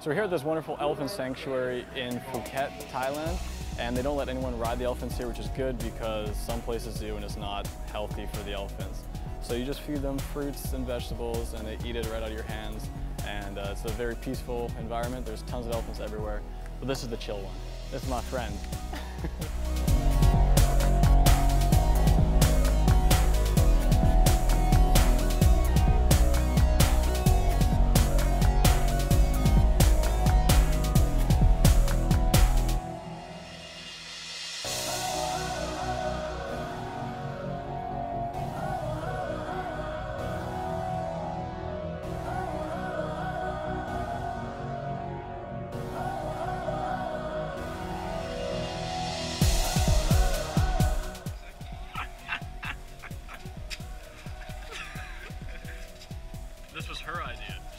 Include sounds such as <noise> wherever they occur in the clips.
So we're here at this wonderful elephant sanctuary in Phuket, Thailand, and they don't let anyone ride the elephants here, which is good because some places do and it's not healthy for the elephants. So you just feed them fruits and vegetables and they eat it right out of your hands. And uh, it's a very peaceful environment. There's tons of elephants everywhere, but this is the chill one. This is my friend. <laughs>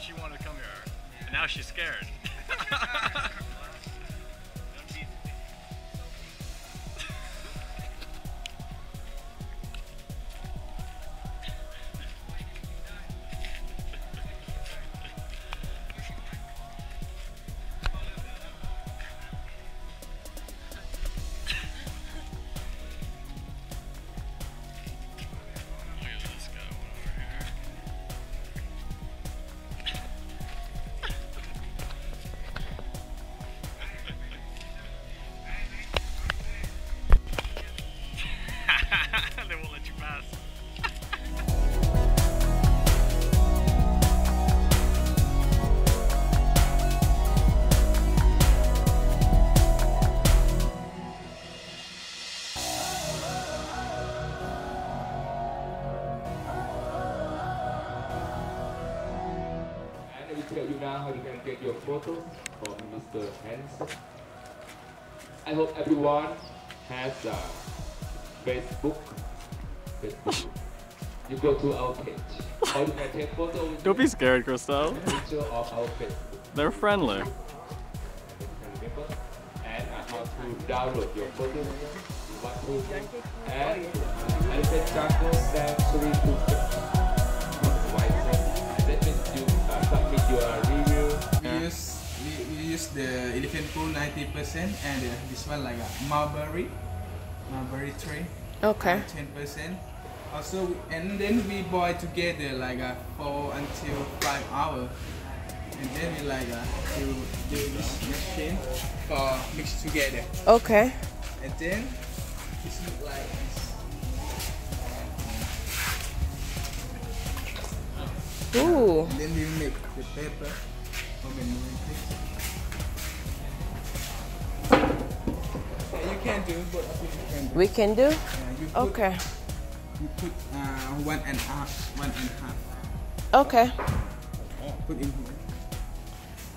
She wanted to come here, and now she's scared. <laughs> <laughs> can get your photo from Mr. Hans. I hope everyone has a Facebook. Facebook. You go to our page. Or you can take photo with Don't be scared, Crystal. picture of our Facebook. They're friendly. And uh, how to download your photos. What to and Elephant Jungle Sanctuary to And that means you uh, submit your review We use we, we use the elephant pool 90% and uh, this one like a mulberry, mulberry tree. Okay. 10%. Also, and then we boil together like a four until five hours. And then we like uh, to do this machine for mix together. Okay. And then this look like this. Ooh. And then we make the paper. Yeah, you can do, but I think you can do. We can do? Yeah, you put, Okay. You put uh, one and a half, one and a half. Okay. Put in here.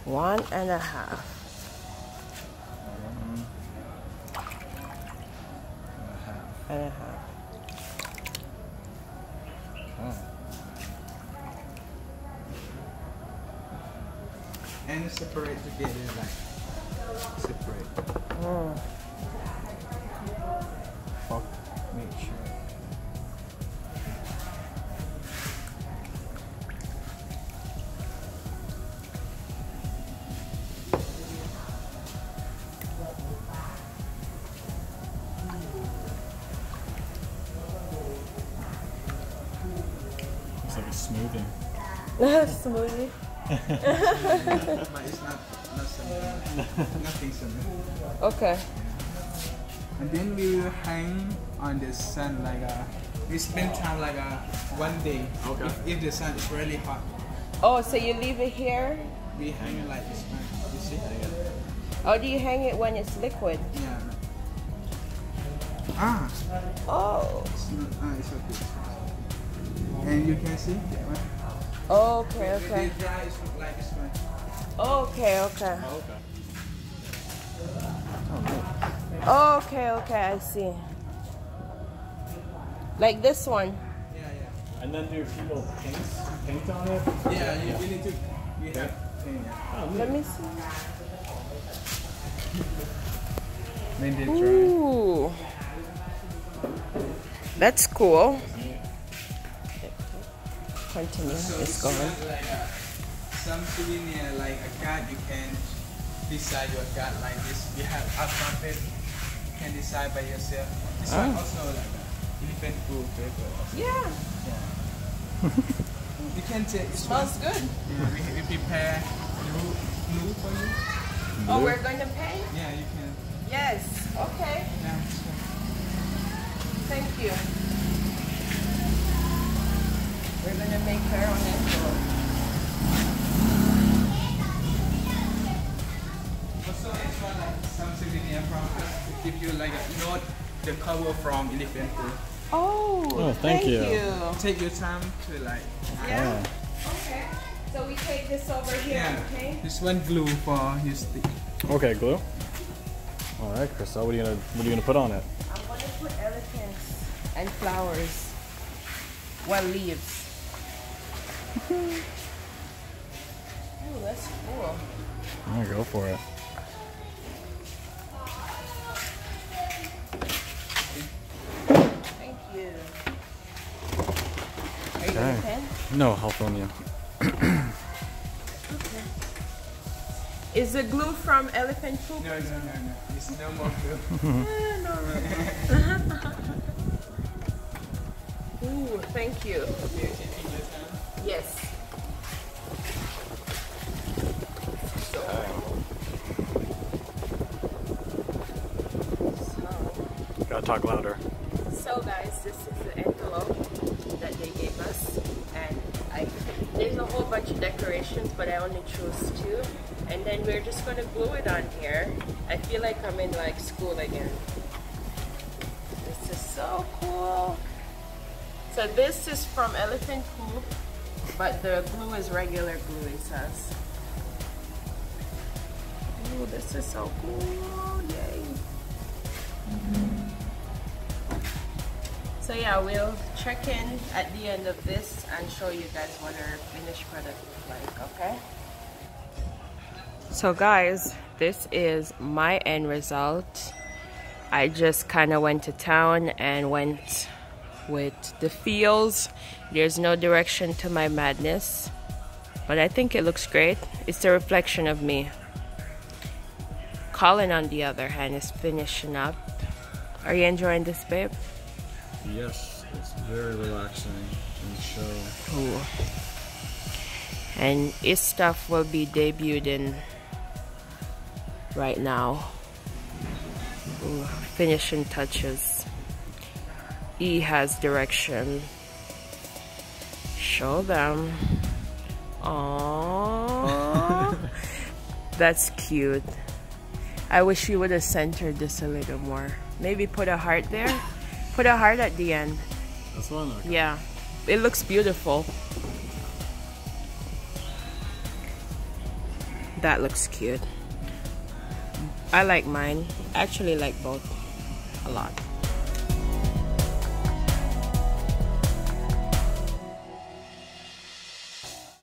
One and a half. And a half. And separate together like separate. Mm. Fuck. Make sure. Looks like a smoothie. <laughs> Smoothie. But it's not not something. Nothing something. Okay. And then we will hang on the sun like a. We spend time like a one day. Okay. If, if the sun is really hot, Oh, so you leave it here? we hang it like this one. You see? Or do you hang it when it's liquid? Yeah. Ah, Oh. it's not. Ah, it's okay. And you can see that one. Okay, okay. it dry, it's like this one. Okay, okay. Oh, okay. Okay, okay, I see. Like this one. Yeah, yeah. And then do people paint, paint on it? Yeah, you, we need to. We have. Yeah. Oh, Let me see. When they dry. Ooh. That's cool. Continue. It's going. Like, uh, some souvenir like a card you can decide your card like this. We have a alphabet. You can decide by yourself. This one Ah. also like a elephant glue paper. Also. Yeah. <laughs> You can take this one. Smells good. Yeah, we, we prepare glue, glue for you. Oh, we're going to pay? Yeah, you can. Yes. Okay. Yeah, this one. Thank you. We're gonna make her own envelope. Also, extra like some souvenir from us. We give you like a note, the cover from elephant glue. Oh, Oh, thank you. Take your time to like. Yeah. Okay. So we take this over here, Yeah. okay? This one glue for your stick. Okay, glue. All right, Crystal, what are you gonna what are you gonna put on it? I'm gonna put elephants and flowers. Well, leaves. Oh, that's cool. I'm gonna go for it. Thank you. Are you Okay. pen? No, I'll phone you. Is the glue from elephant poop? No, no, no, no. It's no more glue. Eh, <laughs> no, no. <laughs> Ooh, thank you. Yes. So, Gotta talk louder. so guys, this is the envelope that they gave us, and I there's a whole bunch of decorations, but I only chose two, and then we're just gonna glue it on here. I feel like I'm in like school again. This is so cool. So this is from Elephant Poop, but the glue is regular glue, it says. Ooh, this is so cool, yay. So yeah, we'll check in at the end of this and show you guys what our finished product looks like, okay? So guys, this is my end result. I just kind of went to town and went with the feels. There's no direction to my madness, but I think it looks great. It's a reflection of me. Colin, on the other hand, is finishing up. Are you enjoying this, babe? Yes, it's very relaxing and show. Cool. And his stuff will be debuted in right now. Ooh, finishing touches. E has direction. Show them. Aww. <laughs> That's cute. I wish you would have centered this a little more. Maybe put a heart there. Put a heart at the end. This one? Okay. Yeah, it looks beautiful. That looks cute. I like mine. I actually like both a lot.